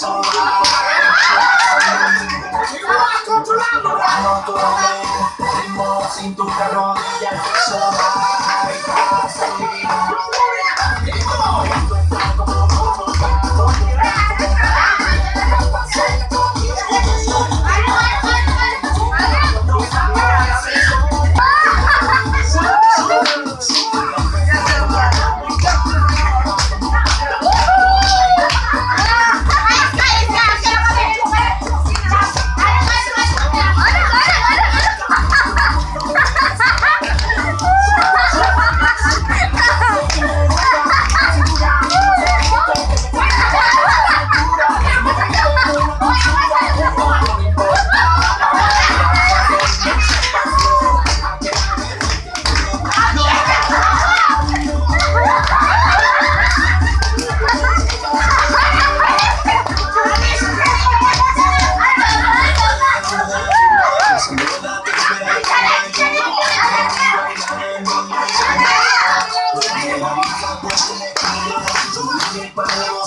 No tu ritmo, cintura, rodilla, el piso. Bye.